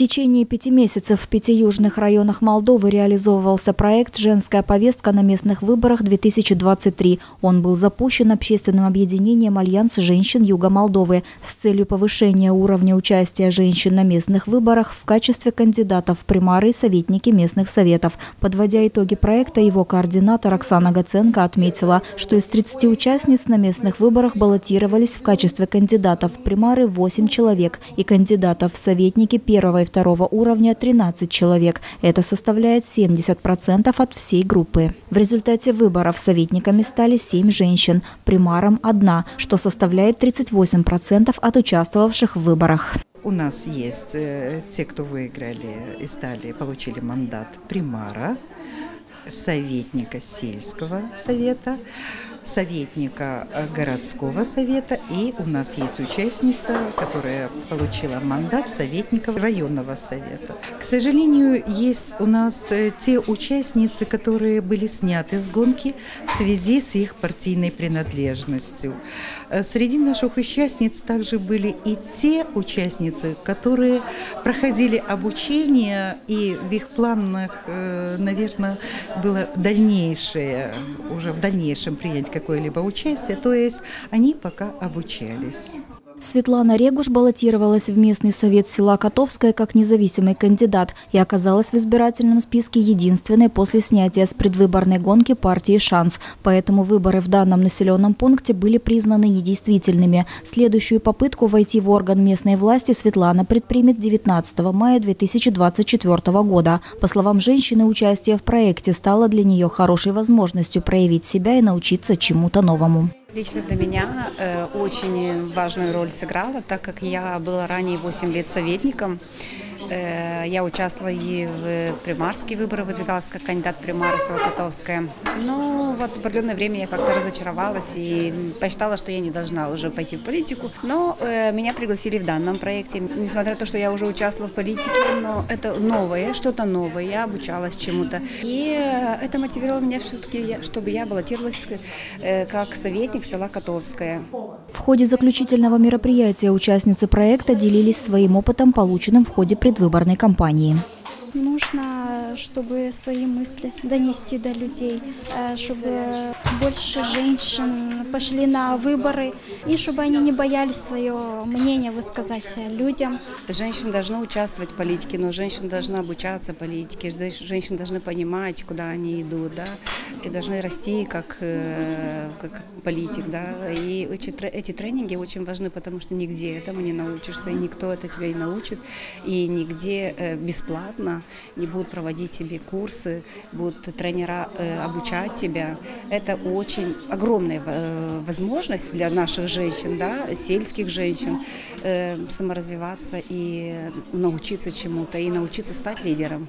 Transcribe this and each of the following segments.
течение пяти месяцев в пяти южных районах Молдовы реализовывался проект «Женская повестка на местных выборах-2023». Он был запущен общественным объединением «Альянс женщин Юга Молдовы» с целью повышения уровня участия женщин на местных выборах в качестве кандидатов в примары и советники местных советов. Подводя итоги проекта, его координатор Оксана Гаценко отметила, что из 30 участниц на местных выборах баллотировались в качестве кандидатов в примары 8 человек и кандидатов в советники первого и второго уровня 13 человек. Это составляет 70% от всей группы. В результате выборов советниками стали 7 женщин, примаром – одна, что составляет 38% от участвовавших в выборах. У нас есть э, те, кто выиграли и стали, получили мандат примара, советника сельского совета, советника э, городского совета, и у нас есть участница, которая получила мандат советника районного совета. К сожалению, есть у нас э, те участницы, которые были сняты с гонки в связи с их партийной принадлежностью. Э, среди наших участниц также были и те участницы, которые проходили обучение, и в их планах, наверное, было дальнейшее, уже в дальнейшем принять какое-либо участие, то есть они пока обучались. Светлана Регуш баллотировалась в местный совет села Котовское как независимый кандидат и оказалась в избирательном списке единственной после снятия с предвыборной гонки партии «Шанс». Поэтому выборы в данном населенном пункте были признаны недействительными. Следующую попытку войти в орган местной власти Светлана предпримет 19 мая 2024 года. По словам женщины, участие в проекте стало для нее хорошей возможностью проявить себя и научиться чему-то новому. Лично для меня э, очень важную роль сыграла, так как я была ранее 8 лет советником. Э, я участвовала и в примарские выборы, выдвигалась как кандидат примара Солокотовская. Но вот в определенное время я как-то разочаровалась и посчитала, что я не должна уже пойти в политику. Но э, меня пригласили в данном проекте. Несмотря на то, что я уже участвовала в политике, но это новое, что-то новое, я обучалась чему-то. И это мотивировало меня все-таки, чтобы я баллотировалась э, как советник села Котовская. В ходе заключительного мероприятия участницы проекта делились своим опытом, полученным в ходе предвыборной кампании. Нужно, чтобы свои мысли донести до людей, э, чтобы больше женщин пошли на выборы, и чтобы они не боялись свое мнение высказать людям. Женщины должны участвовать в политике, но женщины должны обучаться политике, женщины должны понимать, куда они идут, да, и должны расти как, э, как политик, да, и эти, эти тренинги очень важны, потому что нигде этому не научишься, и никто это тебя не научит, и нигде э, бесплатно не будут проводить тебе курсы, будут тренера э, обучать тебя. Это очень огромная возможность для наших женщин, да, сельских женщин, саморазвиваться и научиться чему-то, и научиться стать лидером.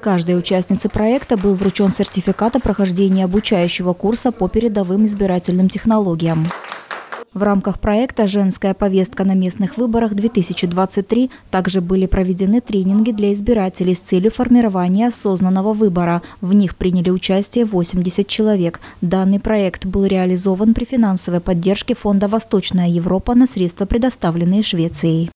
Каждой участнице проекта был вручен сертификат о прохождении обучающего курса по передовым избирательным технологиям. В рамках проекта «Женская повестка на местных выборах-2023» также были проведены тренинги для избирателей с целью формирования осознанного выбора. В них приняли участие 80 человек. Данный проект был реализован при финансовой поддержке Фонда «Восточная Европа» на средства, предоставленные Швецией.